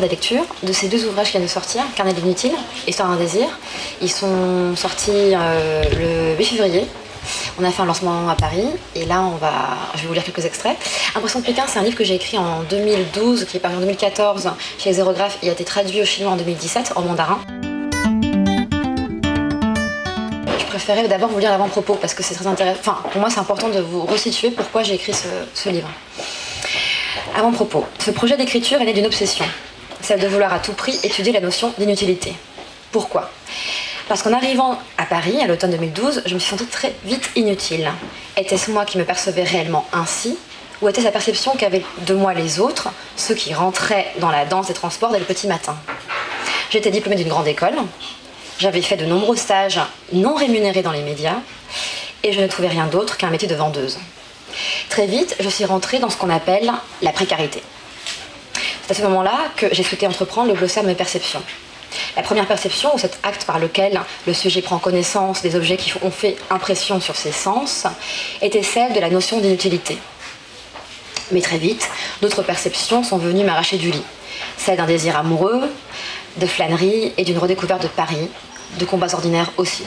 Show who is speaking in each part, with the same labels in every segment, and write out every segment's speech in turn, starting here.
Speaker 1: des lectures de ces deux ouvrages qui viennent de sortir, Carnet d'inutile, Histoire d'un désir. Ils sont sortis euh, le 8 février. On a fait un lancement à Paris et là on va, je vais vous lire quelques extraits. Impression de Pékin, c'est un livre que j'ai écrit en 2012, qui est paru en 2014 chez les et a été traduit au chinois en 2017 en mandarin. Je préférais d'abord vous lire l'avant-propos parce que c'est très intéressant. Enfin, pour moi c'est important de vous resituer pourquoi j'ai écrit ce, ce livre. Avant-propos. Ce projet d'écriture est né d'une obsession, celle de vouloir à tout prix étudier la notion d'inutilité. Pourquoi? Parce qu'en arrivant à Paris, à l'automne 2012, je me suis sentie très vite inutile. Était-ce moi qui me percevais réellement ainsi? Ou était-ce la perception qu'avaient de moi les autres, ceux qui rentraient dans la danse des transports dès le petit matin? J'étais diplômée d'une grande école, j'avais fait de nombreux stages non rémunérés dans les médias, et je ne trouvais rien d'autre qu'un métier de vendeuse. Très vite, je suis rentrée dans ce qu'on appelle la précarité. À ce moment-là que j'ai souhaité entreprendre le glossaire de mes perceptions. La première perception, ou cet acte par lequel le sujet prend connaissance des objets qui ont fait impression sur ses sens, était celle de la notion d'inutilité. Mais très vite, d'autres perceptions sont venues m'arracher du lit. Celle d'un désir amoureux, de flânerie et d'une redécouverte de Paris, de combats ordinaires aussi.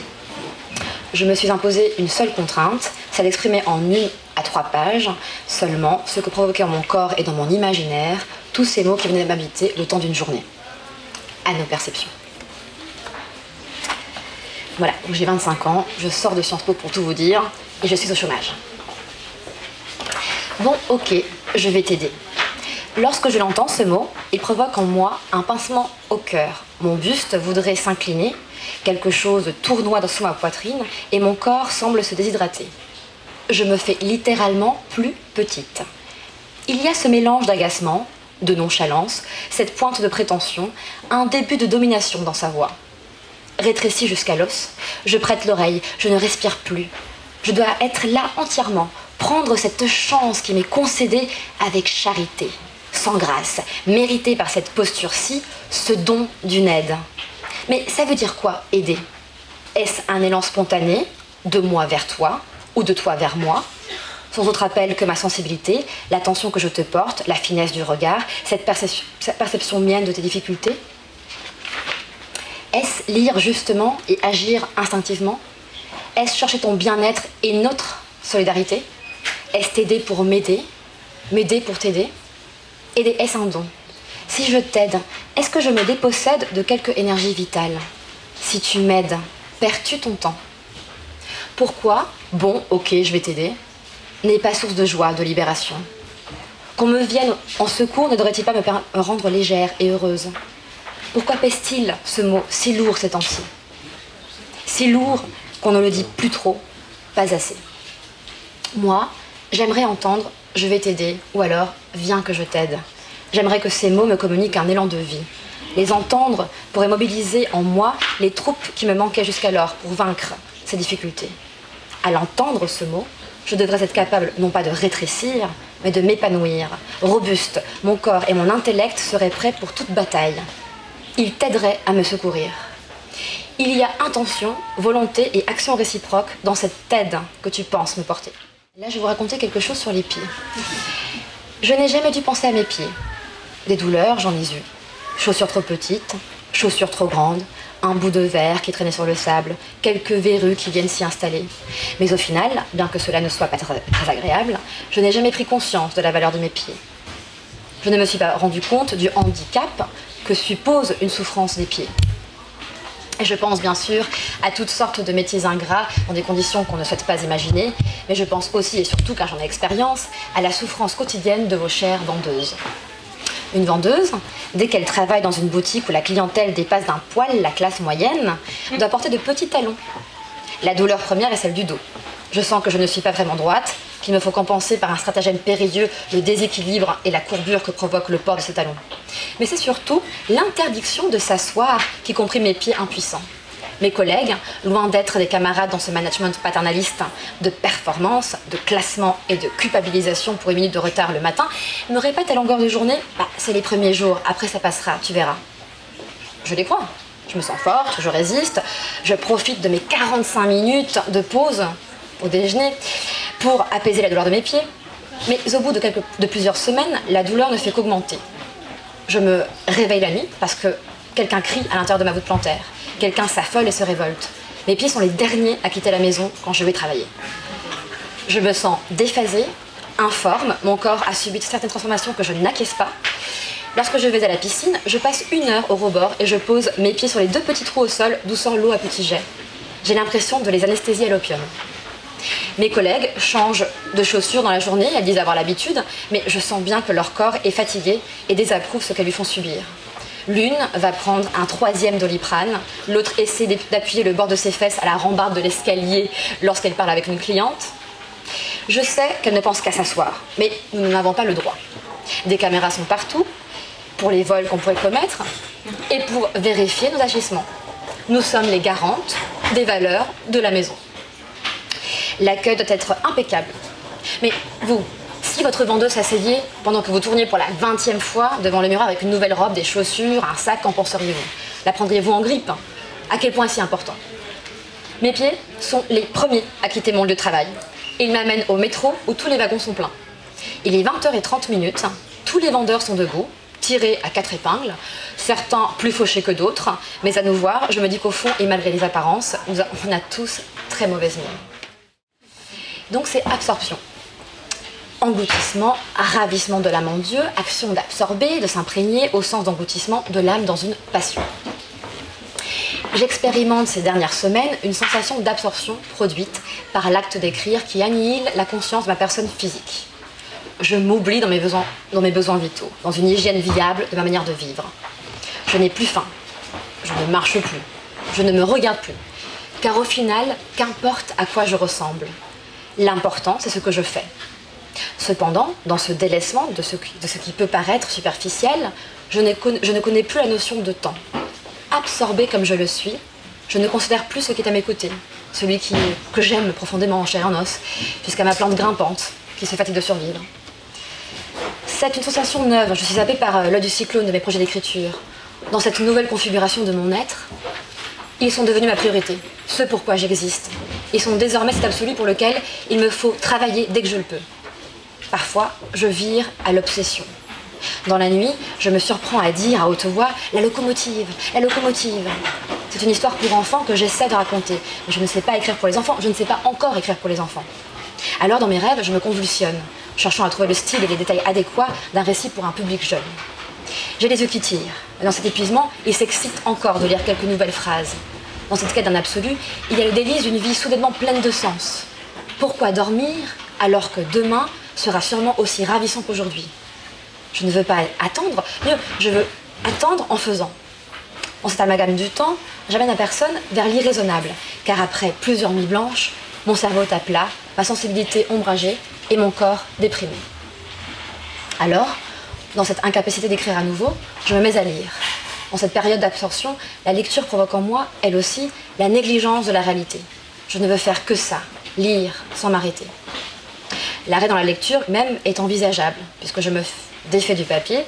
Speaker 1: Je me suis imposé une seule contrainte, celle d'exprimer en une à trois pages seulement ce que provoquait en mon corps et dans mon imaginaire tous ces mots qui venaient m'habiter le temps d'une journée. À nos perceptions. Voilà, j'ai 25 ans, je sors de Sciences Po pour tout vous dire, et je suis au chômage. Bon, ok, je vais t'aider. Lorsque je l'entends, ce mot, il provoque en moi un pincement au cœur. Mon buste voudrait s'incliner, quelque chose tournoie sous ma poitrine, et mon corps semble se déshydrater. Je me fais littéralement plus petite. Il y a ce mélange d'agacement, de nonchalance, cette pointe de prétention, un début de domination dans sa voix. Rétrécie jusqu'à l'os, je prête l'oreille, je ne respire plus. Je dois être là entièrement, prendre cette chance qui m'est concédée avec charité sans grâce, mérité par cette posture-ci, ce don d'une aide. Mais ça veut dire quoi, aider? Est-ce un élan spontané, de moi vers toi, ou de toi vers moi? Autre appel que ma sensibilité, l'attention que je te porte, la finesse du regard, cette perception, cette perception mienne de tes difficultés Est-ce lire justement et agir instinctivement? Est-ce chercher ton bien-être et notre solidarité? Est-ce t'aider pour m'aider M'aider pour t'aider? Et est-ce un don? Si je t'aide, est-ce que je me dépossède de quelque énergie vitale? Si tu m'aides, perds-tu ton temps? Pourquoi? Bon, ok, je vais t'aider. N'est pas source de joie, de libération. Qu'on me vienne en secours ne devrait-il pas me rendre légère et heureuse? Pourquoi pèse-t-il ce mot si lourd ces temps-ci? Si lourd qu'on ne le dit plus trop, pas assez. Moi, j'aimerais entendre je vais t'aider, ou alors viens que je t'aide. J'aimerais que ces mots me communiquent un élan de vie. Les entendre pourrait mobiliser en moi les troupes qui me manquaient jusqu'alors pour vaincre ces difficultés. À l'entendre ce mot, je devrais être capable non pas de rétrécir, mais de m'épanouir. Robuste, mon corps et mon intellect seraient prêts pour toute bataille. Il t'aiderait à me secourir. Il y a intention, volonté et action réciproque dans cette aide que tu penses me porter. Là, je vais vous raconter quelque chose sur les pieds. Je n'ai jamais dû penser à mes pieds. Des douleurs, j'en ai eu. Chaussures trop petites, chaussures trop grandes, un bout de verre qui traînait sur le sable, quelques verrues qui viennent s'y installer. Mais au final, bien que cela ne soit pas très, agréable, je n'ai jamais pris conscience de la valeur de mes pieds. Je ne me suis pas rendu compte du handicap que suppose une souffrance des pieds. Et je pense bien sûr à toutes sortes de métiers ingrats dans des conditions qu'on ne souhaite pas imaginer, mais je pense aussi et surtout, car j'en ai expérience, à la souffrance quotidienne de vos chères vendeuses. Une vendeuse, dès qu'elle travaille dans une boutique où la clientèle dépasse d'un poil la classe moyenne, doit porter de petits talons. La douleur première est celle du dos. Je sens que je ne suis pas vraiment droite, qu'il me faut compenser par un stratagème périlleux le déséquilibre et la courbure que provoque le port de ces talons. Mais c'est surtout l'interdiction de s'asseoir qui comprime mes pieds impuissants. Mes collègues, loin d'être des camarades dans ce management paternaliste de performance, de classement et de culpabilisation pour une minute de retard le matin, me répètent à longueur de journée bah, C'est les premiers jours, après ça passera, tu verras. Je les crois. Je me sens forte, je résiste, je profite de mes 45 minutes de pause au déjeuner pour apaiser la douleur de mes pieds. Mais au bout de, de plusieurs semaines, la douleur ne fait qu'augmenter. Je me réveille la nuit parce que quelqu'un crie à l'intérieur de ma voûte plantaire. Quelqu'un s'affole et se révolte. Mes pieds sont les derniers à quitter la maison quand je vais travailler. Je me sens déphasée, informe, mon corps a subi certaines transformations que je n'acquiesce pas. Lorsque je vais à la piscine, je passe une heure au rebord et je pose mes pieds sur les deux petits trous au sol d'où sort l'eau à petits jets. J'ai l'impression de les anesthésier à l'opium. Mes collègues changent de chaussures dans la journée, elles disent avoir l'habitude, mais je sens bien que leur corps est fatigué et désapprouve ce qu'elles lui font subir. L'une va prendre un troisième doliprane, l'autre essaie d'appuyer le bord de ses fesses à la rambarde de l'escalier lorsqu'elle parle avec une cliente. Je sais qu'elle ne pense qu'à s'asseoir, mais nous n'avons pas le droit. Des caméras sont partout, pour les vols qu'on pourrait commettre, et pour vérifier nos agissements. Nous sommes les garantes des valeurs de la maison. L'accueil doit être impeccable. Mais vous, votre vendeuse s'asseyait pendant que vous tourniez pour la vingtième fois devant le miroir avec une nouvelle robe, des chaussures, un sac, qu'en penseriez-vous? La prendriez-vous en grippe? À quel point si important? Mes pieds sont les premiers à quitter mon lieu de travail. Ils m'amènent au métro où tous les wagons sont pleins. Il est 20h30 minutes, tous les vendeurs sont debout, tirés à quatre épingles, certains plus fauchés que d'autres, mais à nous voir, je me dis qu'au fond, et malgré les apparences, on a tous très mauvaise mine. Donc c'est absorption. Engloutissement, ravissement de l'âme en Dieu, action d'absorber, de s'imprégner au sens d'engloutissement de l'âme dans une passion. J'expérimente ces dernières semaines une sensation d'absorption produite par l'acte d'écrire qui annihile la conscience de ma personne physique. Je m'oublie dans, dans mes besoins vitaux, dans une hygiène viable de ma manière de vivre. Je n'ai plus faim, je ne marche plus, je ne me regarde plus, car au final, qu'importe à quoi je ressemble, L'important, c'est ce que je fais. Cependant, dans ce délaissement de ce, qui peut paraître superficiel, je ne, connais plus la notion de temps. Absorbé comme je le suis, je ne considère plus ce qui est à mes côtés, celui que j'aime profondément en chair en os, jusqu'à ma plante grimpante qui se fatigue de survivre. C'est une sensation neuve, je suis happée par euh, l'œil du cyclone de mes projets d'écriture. Dans cette nouvelle configuration de mon être, ils sont devenus ma priorité, ce pourquoi j'existe, ils sont désormais cet absolu pour lequel il me faut travailler dès que je le peux. Parfois, je vire à l'obsession. Dans la nuit, je me surprends à dire à haute voix La locomotive, la locomotive. C'est une histoire pour enfants que j'essaie de raconter. Mais je ne sais pas écrire pour les enfants, je ne sais pas encore écrire pour les enfants. Alors, dans mes rêves, je me convulsionne, cherchant à trouver le style et les détails adéquats d'un récit pour un public jeune. J'ai les yeux qui tirent. Dans cet épuisement, il s'excite encore de lire quelques nouvelles phrases dans cette quête d'un absolu, il y a le délice d'une vie soudainement pleine de sens. Pourquoi dormir alors que demain sera sûrement aussi ravissant qu'aujourd'hui Je ne veux pas attendre, mieux, je veux attendre en faisant. En cet amalgame du temps, j'amène la personne vers l'irraisonnable, car après plusieurs nuits blanches, mon cerveau est à plat, ma sensibilité ombragée et mon corps déprimé. Alors, dans cette incapacité d'écrire à nouveau, je me mets à lire en cette période d'absorption, la lecture provoque en moi, elle aussi, la négligence de la réalité. Je ne veux faire que ça, lire sans m'arrêter. L'arrêt dans la lecture même est envisageable, puisque je me défais du papier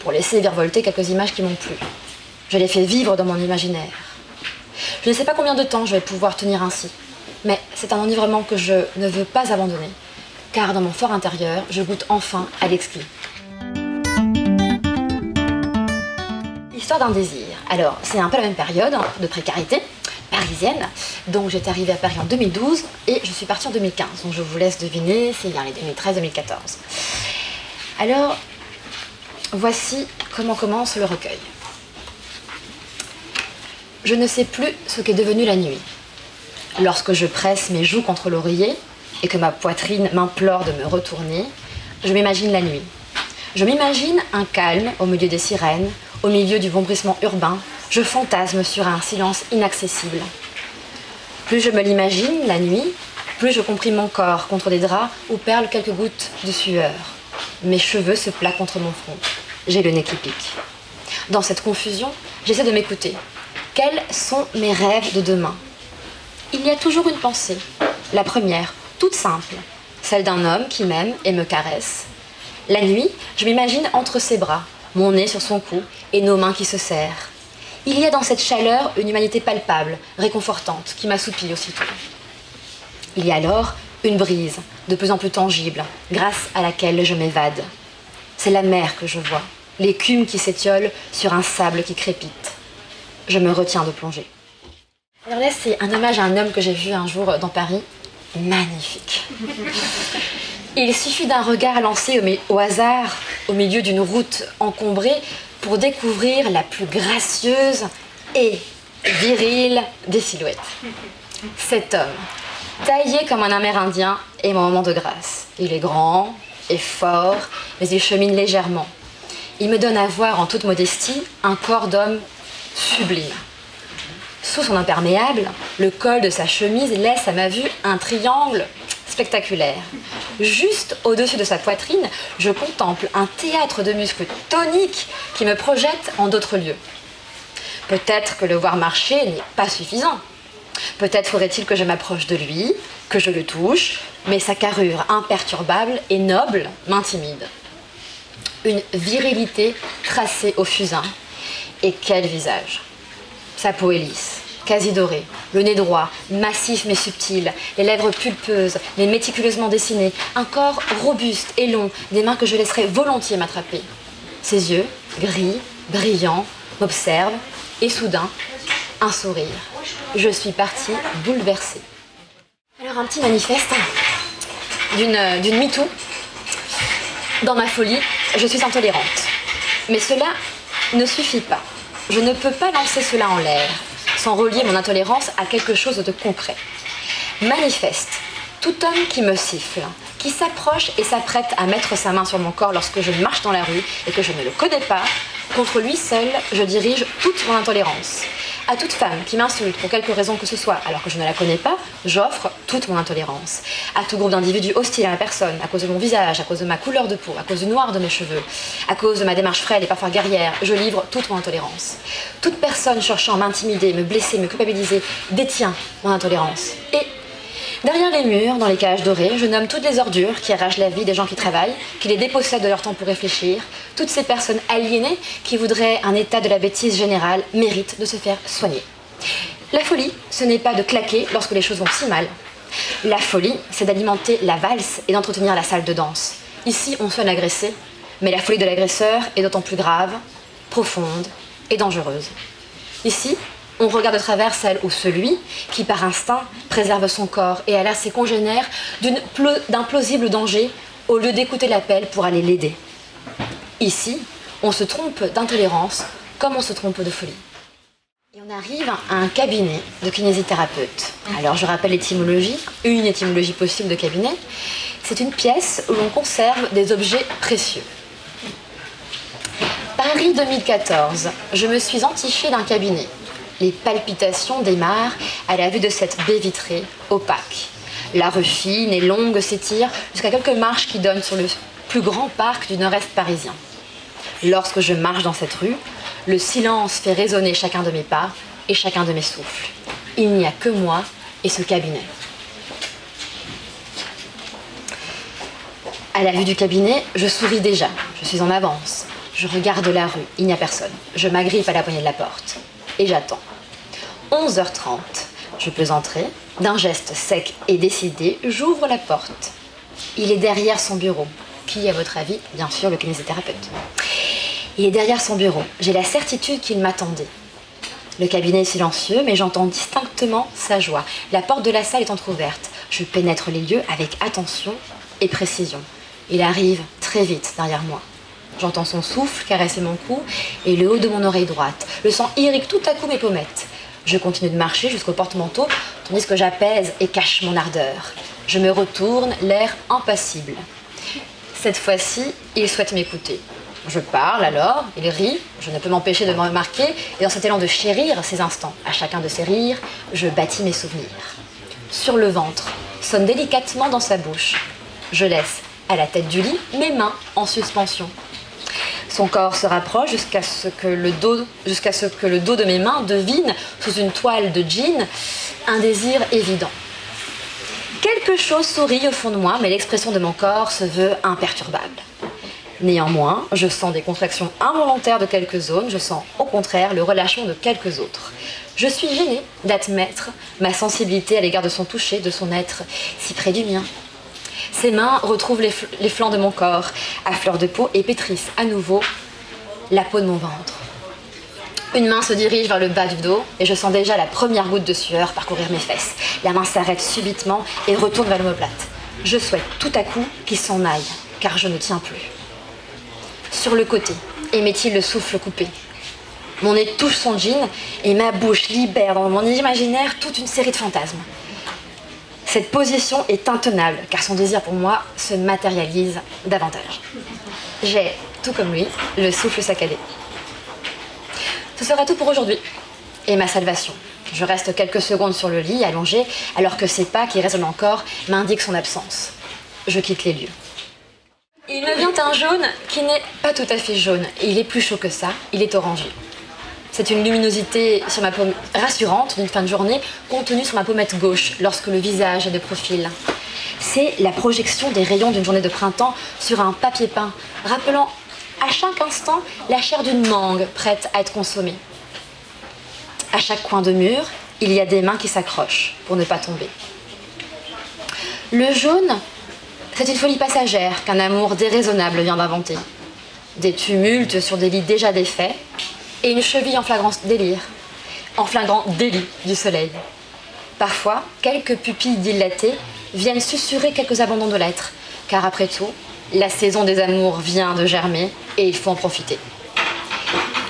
Speaker 1: pour laisser virevolter quelques images qui m'ont plu. Je les fais vivre dans mon imaginaire. Je ne sais pas combien de temps je vais pouvoir tenir ainsi, mais c'est un enivrement que je ne veux pas abandonner, car dans mon fort intérieur, je goûte enfin à l'exquis. d'un désir. Alors, c'est un peu la même période de précarité parisienne. Donc, j'étais arrivée à Paris en 2012 et je suis partie en 2015. Donc, je vous laisse deviner, c'est bien les 2013-2014. Alors, voici comment commence le recueil. Je ne sais plus ce qu'est devenu la nuit. Lorsque je presse mes joues contre l'oreiller et que ma poitrine m'implore de me retourner, je m'imagine la nuit. Je m'imagine un calme au milieu des sirènes, au milieu du vombrissement urbain, je fantasme sur un silence inaccessible. Plus je me l'imagine, la nuit, plus je comprime mon corps contre des draps où perlent quelques gouttes de sueur. Mes cheveux se plaquent contre mon front. J'ai le nez qui pique. Dans cette confusion, j'essaie de m'écouter. Quels sont mes rêves de demain? Il y a toujours une pensée. La première, toute simple, celle d'un homme qui m'aime et me caresse. La nuit, je m'imagine entre ses bras, mon nez sur son cou et nos mains qui se serrent. Il y a dans cette chaleur une humanité palpable, réconfortante, qui m'assoupit aussitôt. Il y a alors une brise, de plus en plus tangible, grâce à laquelle je m'évade. C'est la mer que je vois, l'écume qui s'étiole sur un sable qui crépite. Je me retiens de plonger. Alors là, c'est un hommage à un homme que j'ai vu un jour dans Paris. Magnifique. Il suffit d'un regard lancé au, hasard au milieu d'une route encombrée pour découvrir la plus gracieuse et virile des silhouettes. Cet homme, taillé comme un Amérindien, est mon moment de grâce. Il est grand et fort, mais il chemine légèrement. Il me donne à voir en toute modestie un corps d'homme sublime. Sous son imperméable, le col de sa chemise laisse à ma vue un triangle spectaculaire. Juste au-dessus de sa poitrine, je contemple un théâtre de muscles toniques qui me projette en d'autres lieux. Peut-être que le voir marcher n'est pas suffisant. Peut-être faudrait-il que je m'approche de lui, que je le touche, mais sa carrure imperturbable et noble m'intimide. Une virilité tracée au fusain. Et quel visage Sa peau est lisse, quasi doré, le nez droit, massif mais subtil, les lèvres pulpeuses, mais méticuleusement dessinées, un corps robuste et long, des mains que je laisserais volontiers m'attraper. Ses yeux, gris, brillants, m'observent, et soudain, un sourire. Je suis partie bouleversée. Alors un petit manifeste d'une MeToo. Dans ma folie, je suis intolérante. Mais cela ne suffit pas. Je ne peux pas lancer cela en l'air relier mon intolérance à quelque chose de concret. Manifeste, tout homme qui me siffle, qui s'approche et s'apprête à mettre sa main sur mon corps lorsque je marche dans la rue et que je ne le connais pas, contre lui seul, je dirige toute mon intolérance. À toute femme qui m'insulte pour quelque raison que ce soit, alors que je ne la connais pas, j'offre toute mon intolérance. À tout groupe d'individus hostiles à ma personne, à cause de mon visage, à cause de ma couleur de peau, à cause du noir de mes cheveux, à cause de ma démarche frêle et parfois guerrière, je livre toute mon intolérance. Toute personne cherchant à m'intimider, me blesser, me culpabiliser, détient mon intolérance. Et Derrière les murs, dans les cages dorées, je nomme toutes les ordures qui arrachent la vie des gens qui travaillent, qui les dépossèdent de leur temps pour réfléchir. Toutes ces personnes aliénées qui voudraient un état de la bêtise générale méritent de se faire soigner. La folie, ce n'est pas de claquer lorsque les choses vont si mal. La folie, c'est d'alimenter la valse et d'entretenir la salle de danse. Ici, on soigne l'agressé, mais la folie de l'agresseur est d'autant plus grave, profonde et dangereuse. Ici, on regarde à travers celle ou celui qui, par instinct, préserve son corps et alerte ses congénères d'un plausible danger au lieu d'écouter l'appel pour aller l'aider. Ici, on se trompe d'intolérance comme on se trompe de folie. Et on arrive à un cabinet de kinésithérapeute. Alors je rappelle l'étymologie, une étymologie possible de cabinet. C'est une pièce où l'on conserve des objets précieux. Paris 2014, je me suis entichée d'un cabinet les palpitations démarrent à la vue de cette baie vitrée opaque. La rue fine et longue s'étire jusqu'à quelques marches qui donnent sur le plus grand parc du nord-est parisien. Lorsque je marche dans cette rue, le silence fait résonner chacun de mes pas et chacun de mes souffles. Il n'y a que moi et ce cabinet. À la vue du cabinet, je souris déjà. Je suis en avance. Je regarde la rue. Il n'y a personne. Je m'agrippe à la poignée de la porte et j'attends. 11h30, je peux entrer. D'un geste sec et décidé, j'ouvre la porte. Il est derrière son bureau. Qui, à votre avis Bien sûr, le kinésithérapeute. Il est derrière son bureau. J'ai la certitude qu'il m'attendait. Le cabinet est silencieux, mais j'entends distinctement sa joie. La porte de la salle est entr'ouverte. Je pénètre les lieux avec attention et précision. Il arrive très vite derrière moi. J'entends son souffle caresser mon cou et le haut de mon oreille droite. Le sang irrigue tout à coup mes pommettes. Je continue de marcher jusqu'au porte-manteau, tandis que j'apaise et cache mon ardeur. Je me retourne, l'air impassible. Cette fois-ci, il souhaite m'écouter. Je parle alors, il rit, je ne peux m'empêcher de me remarquer, et dans cet élan de chérir ces instants, à chacun de ces rires, je bâtis mes souvenirs. Sur le ventre, sonne délicatement dans sa bouche. Je laisse, à la tête du lit, mes mains en suspension. Son corps se rapproche jusqu'à ce, que le dos, jusqu'à ce que le dos de mes mains devine, sous une toile de jean, un désir évident. Quelque chose sourit au fond de moi, mais l'expression de mon corps se veut imperturbable. Néanmoins, je sens des contractions involontaires de quelques zones, je sens au contraire le relâchement de quelques autres. Je suis gênée d'admettre ma sensibilité à l'égard de son toucher, de son être si près du mien. Ses mains retrouvent les, flancs de mon corps, à fleur de peau, et pétrissent à nouveau la peau de mon ventre. Une main se dirige vers le bas du dos et je sens déjà la première goutte de sueur parcourir mes fesses. La main s'arrête subitement et retourne vers l'omoplate. Je souhaite tout à coup qu'il s'en aille, car je ne tiens plus. Sur le côté, émet-il le souffle coupé. Mon nez touche son jean et ma bouche libère dans mon imaginaire toute une série de fantasmes. Cette position est intenable car son désir pour moi se matérialise davantage. J'ai, tout comme lui, le souffle saccadé. Ce sera tout pour aujourd'hui. Et ma salvation. Je reste quelques secondes sur le lit, allongé, alors que ses pas, qui résonnent encore, m'indiquent son absence. Je quitte les lieux. Il me vient un jaune qui n'est pas tout à fait jaune. Il est plus chaud que ça, il est orangé. C'est une luminosité sur ma paume rassurante d'une fin de journée contenue sur ma pommette gauche lorsque le visage est de profil. C'est la projection des rayons d'une journée de printemps sur un papier peint, rappelant à chaque instant la chair d'une mangue prête à être consommée. À chaque coin de mur, il y a des mains qui s'accrochent pour ne pas tomber. Le jaune, c'est une folie passagère qu'un amour déraisonnable vient d'inventer. Des tumultes sur des lits déjà défaits et une cheville en flagrant délire, en délit du soleil. Parfois, quelques pupilles dilatées viennent susurrer quelques abandons de lettres, car après tout, la saison des amours vient de germer et il faut en profiter.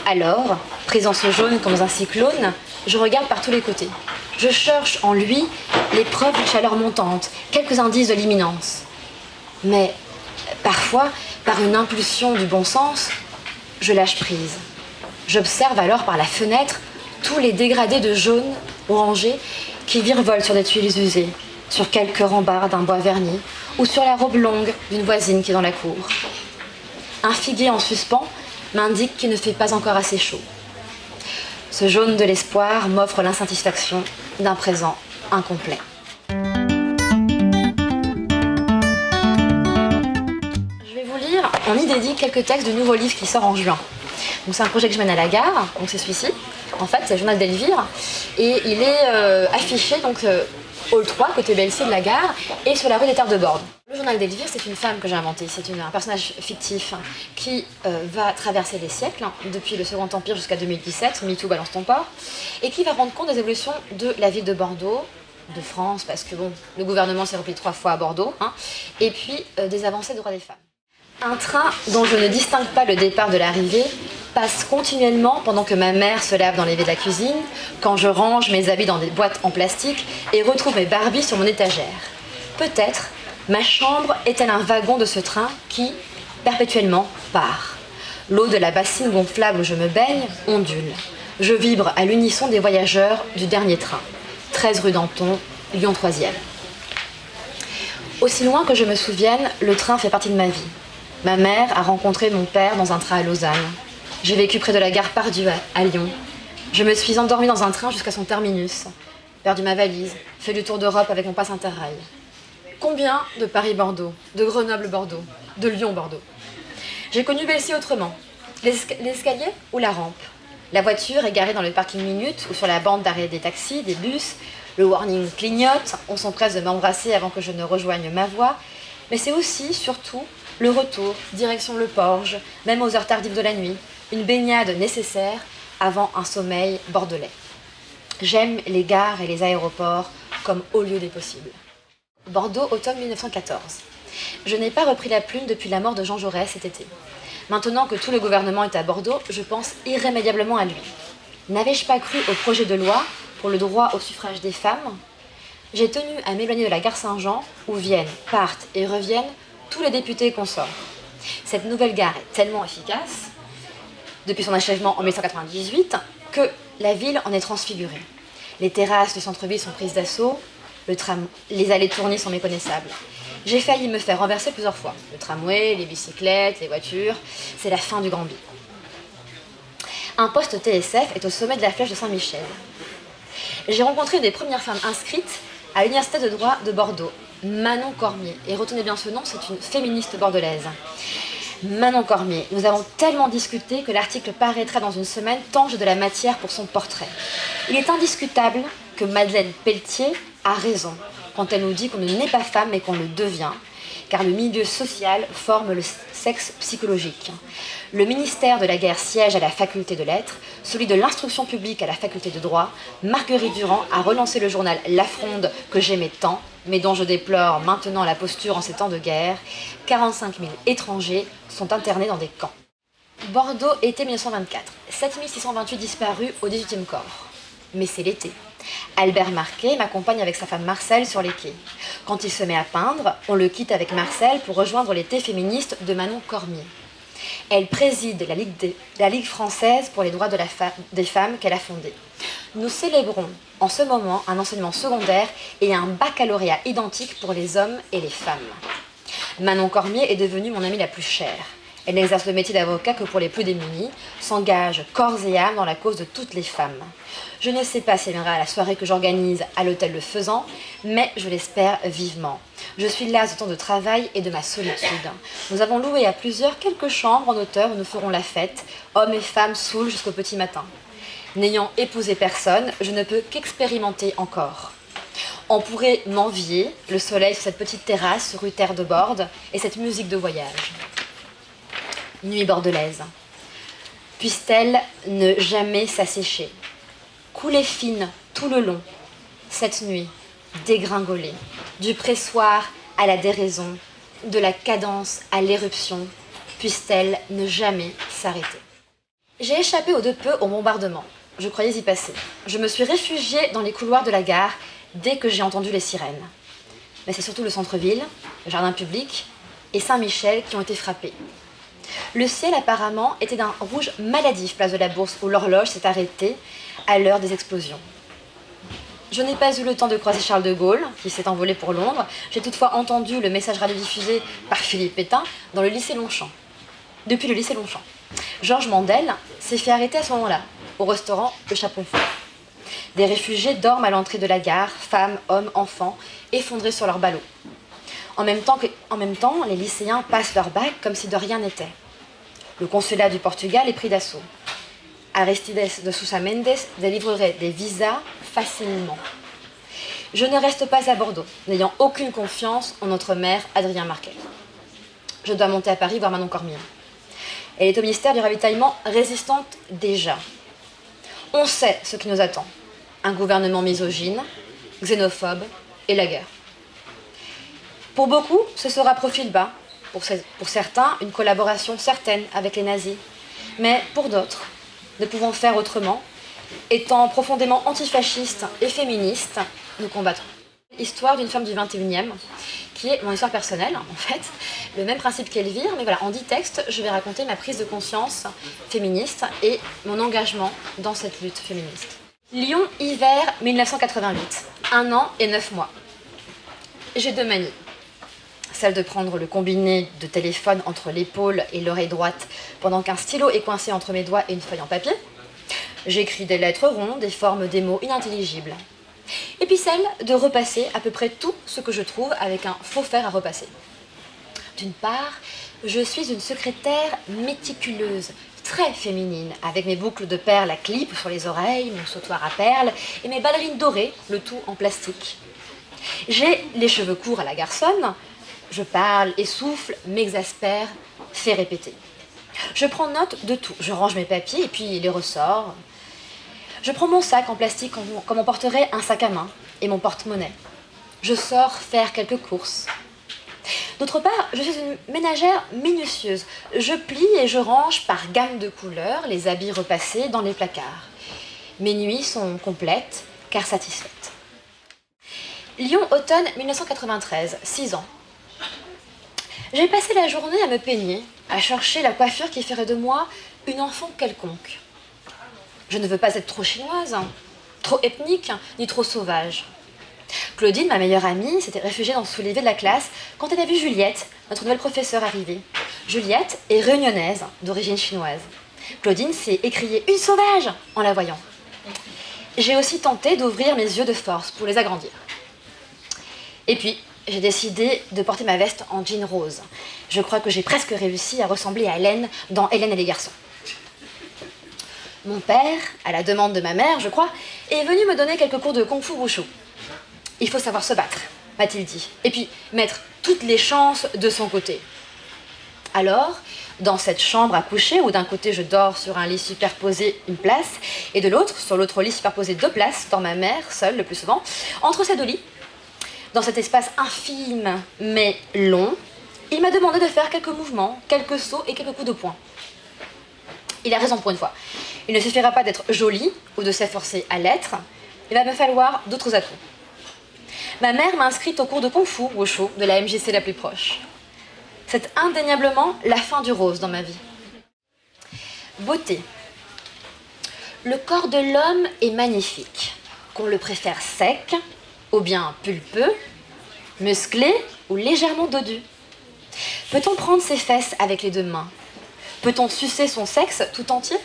Speaker 1: Alors, pris en ce jaune comme dans un cyclone, je regarde par tous les côtés. Je cherche en lui les preuves de chaleur montante, quelques indices de l'imminence. Mais parfois, par une impulsion du bon sens, je lâche prise. J'observe alors par la fenêtre tous les dégradés de jaune orangé qui virevolent sur des tuiles usées, sur quelques rambardes d'un bois verni, ou sur la robe longue d'une voisine qui est dans la cour. Un figuier en suspens m'indique qu'il ne fait pas encore assez chaud. Ce jaune de l'espoir m'offre l'insatisfaction d'un présent incomplet. Je vais vous lire en inédit quelques textes du nouveau livre qui sort en juin. c'est un projet que je mène à la gare, donc c'est celui-ci. En fait, c'est le journal d'Elvire. Et il est euh, affiché donc euh, Hall 3, côté BLC de la gare, et sur la rue des Terres de Borde. Le journal d'Elvire, c'est une femme que j'ai inventée. C'est un personnage fictif qui euh, va traverser les siècles, hein, depuis le Second Empire jusqu'à 2017, MeToo balance ton port, et qui va rendre compte des évolutions de la ville de Bordeaux, de France, parce que bon, le gouvernement s'est repris trois fois à Bordeaux, hein, et puis euh, des avancées de droits des femmes. Un train dont je ne distingue pas le départ de l'arrivée passe continuellement pendant que ma mère se lave dans l'évier de la cuisine, quand je range mes habits dans des boîtes en plastique et retrouve mes Barbies sur mon étagère. Peut-être ma chambre est-elle un wagon de ce train qui, perpétuellement, part. L'eau de la bassine gonflable où je me baigne ondule. Je vibre à l'unisson des voyageurs du dernier train. 13 rue Danton, Lyon 3e. Aussi loin que je me souvienne, le train fait partie de ma vie. Ma mère a rencontré mon père dans un train à Lausanne. J'ai vécu près de la gare Pardieu à Lyon. Je me suis endormie dans un train jusqu'à son terminus, perdu ma valise, fait le tour d'Europe avec mon passe interrail. Combien de Paris-Bordeaux, de Grenoble-Bordeaux, de Lyon-Bordeaux? J'ai connu Belcy autrement. L'escalier ou la rampe? La voiture est garée dans le parking minute ou sur la bande d'arrêt des taxis, des bus. Le warning clignote, on s'empresse de m'embrasser avant que je ne rejoigne ma voie. Mais c'est aussi, surtout, le retour, direction le Porge, même aux heures tardives de la nuit, une baignade nécessaire avant un sommeil bordelais. J'aime les gares et les aéroports comme haut lieu des possibles. Bordeaux, automne 1914. Je n'ai pas repris la plume depuis la mort de Jean Jaurès cet été. Maintenant que tout le gouvernement est à Bordeaux, je pense irrémédiablement à lui. N'avais-je pas cru au projet de loi pour le droit au suffrage des femmes? J'ai tenu à m'éloigner de la gare Saint-Jean où viennent, partent et reviennent tous les députés consorts. Cette nouvelle gare est tellement efficace, depuis son achèvement en 1998, que la ville en est transfigurée. Les terrasses du centre-ville sont prises d'assaut, les allées tournées sont méconnaissables. J'ai failli me faire renverser plusieurs fois. Le tramway, les bicyclettes, les voitures, c'est la fin du Grand Bi. Un poste TSF est au sommet de la flèche de Saint-Michel. J'ai rencontré des premières femmes inscrites à l'Université de droit de Bordeaux, Manon Cormier. Et retenez bien ce nom, c'est une féministe bordelaise. Manon Cormier, nous avons tellement discuté que l'article paraîtra dans une semaine tant de la matière pour son portrait. Il est indiscutable que Madeleine Pelletier a raison quand elle nous dit qu'on ne naît pas femme mais qu'on le devient, car le milieu social forme le sexe psychologique. Le ministère de la guerre siège à la faculté de lettres, celui de l'instruction publique à la faculté de droit. Marguerite Durand a relancé le journal La Fronde que j'aimais tant, mais dont je déplore maintenant la posture en ces temps de guerre. 45 000 étrangers sont internés dans des camps. Bordeaux, été 1924. 7628 disparus au 18e corps. Mais c'est l'été. Albert Marquet m'accompagne avec sa femme Marcel sur les quais. Quand il se met à peindre, on le quitte avec Marcel pour rejoindre l'été féministe de Manon Cormier. Elle préside la Ligue, française pour les droits des femmes qu'elle a fondée. Nous célébrons en ce moment un enseignement secondaire et un baccalauréat identique pour les hommes et les femmes. Manon Cormier est devenue mon amie la plus chère. Elle n'exerce le métier d'avocat que pour les plus démunis, s'engage corps et âme dans la cause de toutes les femmes. Je ne sais pas si elle viendra la soirée que j'organise à l'hôtel Le Faisan, mais je l'espère vivement. Je suis là de temps de travail et de ma solitude. Nous avons loué à plusieurs quelques chambres en hauteur où nous ferons la fête, hommes et femmes saouls jusqu'au petit matin. N'ayant épousé personne, je ne peux qu'expérimenter encore. On pourrait m'envier le soleil sur cette petite terrasse rue Terre de Borde et cette musique de voyage. Nuit bordelaise. Puisse-t-elle ne jamais s'assécher Couler fine tout le long, cette nuit, dégringolée, du pressoir à la déraison, de la cadence à l'éruption, puisse-t-elle ne jamais s'arrêter J'ai échappé au de peu au bombardement. Je croyais y passer. Je me suis réfugiée dans les couloirs de la gare dès que j'ai entendu les sirènes. Mais c'est surtout le centre-ville, le jardin public et Saint-Michel qui ont été frappés. Le ciel apparemment était d'un rouge maladif place de la Bourse où l'horloge s'est arrêtée à l'heure des explosions. Je n'ai pas eu le temps de croiser Charles de Gaulle, qui s'est envolé pour Londres. J'ai toutefois entendu le message radiodiffusé par Philippe Pétain dans le lycée Longchamp. Depuis le lycée Longchamp. Georges Mandel s'est fait arrêter à ce moment-là, au restaurant Le Chapon Fort. Des réfugiés dorment à l'entrée de la gare, femmes, hommes, enfants, effondrés sur leurs ballots. En même, temps les lycéens passent leur bac comme si de rien n'était. Le consulat du Portugal est pris d'assaut. Aristides de Sousa Mendes délivrerait des visas facilement. Je ne reste pas à Bordeaux, n'ayant aucune confiance en notre maire Adrien Marquet. Je dois monter à Paris voir Manon Cormier. Elle est au ministère du ravitaillement résistante déjà. On sait ce qui nous attend. Un gouvernement misogyne, xénophobe et la guerre. Pour beaucoup, ce sera profil bas. Pour, certains, une collaboration certaine avec les nazis. Mais pour d'autres, ne pouvant faire autrement, étant profondément antifasciste et féministe, nous combattrons. Histoire d'une femme du 21e, qui est mon histoire personnelle, en fait. Le même principe qu'Elvire, mais voilà, en dix textes, je vais raconter ma prise de conscience féministe et mon engagement dans cette lutte féministe. Lyon, hiver 1988. Un an et neuf mois. J'ai deux manies celle de prendre le combiné de téléphone entre l'épaule et l'oreille droite pendant qu'un stylo est coincé entre mes doigts et une feuille en papier. J'écris des lettres rondes et forme des mots inintelligibles. Et puis celle de repasser à peu près tout ce que je trouve avec un faux fer à repasser. D'une part, je suis une secrétaire méticuleuse, très féminine, avec mes boucles de perles à clip sur les oreilles, mon sautoir à perles et mes ballerines dorées, le tout en plastique. J'ai les cheveux courts à la garçonne, je parle, essouffle, m'exaspère, fais répéter. Je prends note de tout. Je range mes papiers et puis les ressors. Je prends mon sac en plastique comme on porterait un sac à main et mon porte-monnaie. Je sors faire quelques courses. D'autre part, je suis une ménagère minutieuse. Je plie et je range par gamme de couleurs les habits repassés dans les placards. Mes nuits sont complètes car satisfaites. Lyon, automne 1993, 6 ans. J'ai passé la journée à me peigner, à chercher la coiffure qui ferait de moi une enfant quelconque. Je ne veux pas être trop chinoise, hein, trop ethnique, ni trop sauvage. Claudine, ma meilleure amie, s'était réfugiée dans le soulevé de la classe quand elle a vu Juliette, notre nouvelle professeure, arriver. Juliette est réunionnaise, d'origine chinoise. Claudine s'est écriée une sauvage en la voyant. J'ai aussi tenté d'ouvrir mes yeux de force pour les agrandir. Et puis, j'ai décidé de porter ma veste en jean rose. Je crois que j'ai presque réussi à ressembler à Hélène dans Hélène et les garçons. Mon père, à la demande de ma mère, je crois, est venu me donner quelques cours de kung fu wushu. Il faut savoir se battre. m'a-t-il dit, et puis mettre toutes les chances de son côté. Alors, dans cette chambre à coucher, où d'un côté je dors sur un lit superposé une place, et de l'autre, sur l'autre lit superposé deux places, dort ma mère, seule le plus souvent, entre ces deux lits, dans cet espace infime mais long, il m'a demandé de faire quelques mouvements, quelques sauts et quelques coups de poing. Il a raison pour une fois. Il ne suffira pas d'être joli ou de s'efforcer à l'être, il va me falloir d'autres atouts. Ma mère m'a inscrite au cours de Kung Fu Wushu de la MJC la plus proche. C'est indéniablement la fin du rose dans ma vie. Beauté. Le corps de l'homme est magnifique, qu'on le préfère sec, ou bien pulpeux, musclé ou légèrement dodu. Peut-on prendre ses fesses avec les deux mains? Peut-on sucer son sexe tout entier?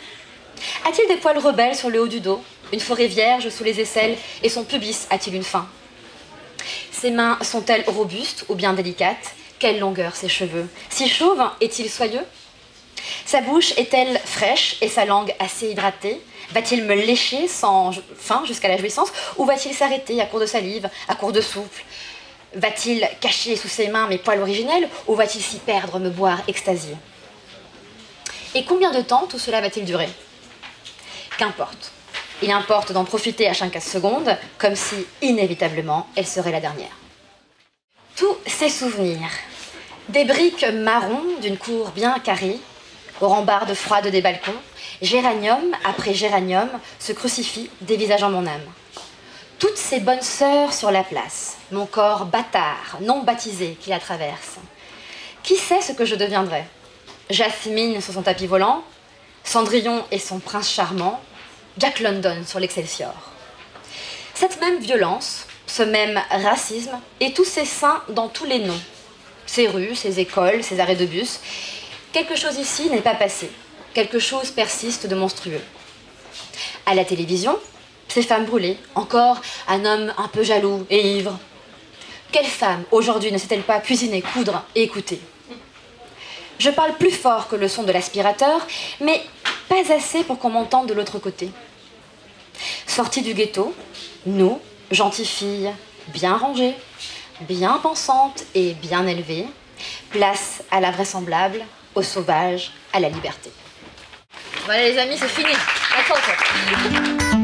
Speaker 1: A-t-il des poils rebelles sur le haut du dos, une forêt vierge sous les aisselles et son pubis a-t-il une fin? Ses mains sont-elles robustes ou bien délicates? Quelle longueur ses cheveux? Si chauve est-il soyeux? Sa bouche est-elle fraîche et sa langue assez hydratée? Va-t-il me lécher sans fin jusqu'à la jouissance? Ou va-t-il s'arrêter à court de salive, à court de souffle? Va-t-il cacher sous ses mains mes poils originels ou va-t-il s'y perdre, me boire, extasier Et combien de temps tout cela va-t-il durer? Qu'importe. Il importe d'en profiter à chaque seconde, comme si, inévitablement, elle serait la dernière. Tous ces souvenirs, des briques marron d'une cour bien carrée, aux rambardes froides des balcons, géranium après géranium se crucifie, dévisageant mon âme. Toutes ces bonnes sœurs sur la place, mon corps bâtard, non baptisé qui la traverse. Qui sait ce que je deviendrai? Jasmine sur son tapis volant, Cendrillon et son prince charmant, Jack London sur l'Excelsior. Cette même violence, ce même racisme et tous ces saints dans tous les noms, ces rues, ces écoles, ces arrêts de bus. Quelque chose ici n'est pas passé. Quelque chose persiste de monstrueux. À la télévision, ces femmes brûlées, encore un homme un peu jaloux et ivre. Quelle femme aujourd'hui ne sait-elle pas cuisiner, coudre et écouter? Je parle plus fort que le son de l'aspirateur, mais pas assez pour qu'on m'entende de l'autre côté. Sortie du ghetto, nous, gentilles filles, bien rangées, bien pensante et bien élevée, place à la vraisemblable, au sauvage, à la liberté. Voilà les amis, c'est fini. Attends,